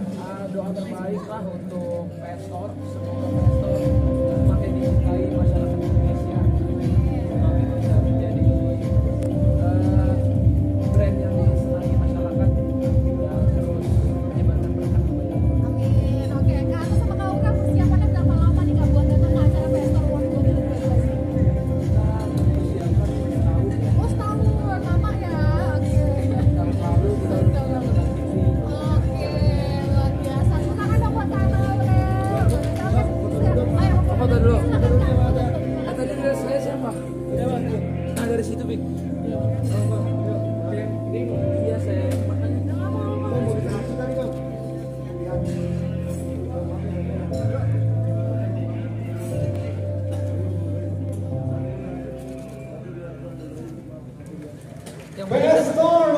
Eh, doa terbaik lah untuk Pastor semoga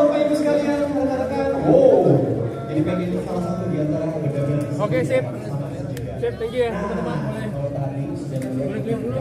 Bapak Ibu sekalian, oh. jadi pengen salah satu di antara. Oke, okay, sip. Sip, thank you ya, teman-teman. Boleh. Boleh dulu.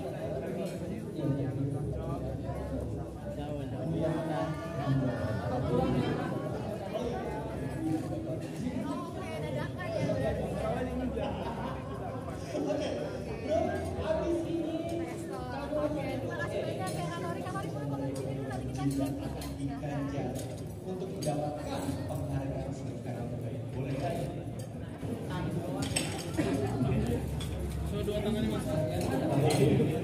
you.